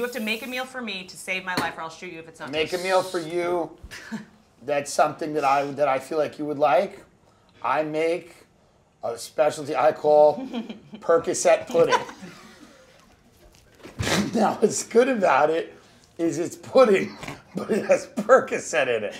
You have to make a meal for me to save my life, or I'll shoot you if it's not. Make a meal for you. That's something that I that I feel like you would like. I make a specialty I call Percocet pudding. now, what's good about it is it's pudding, but it has Percocet in it.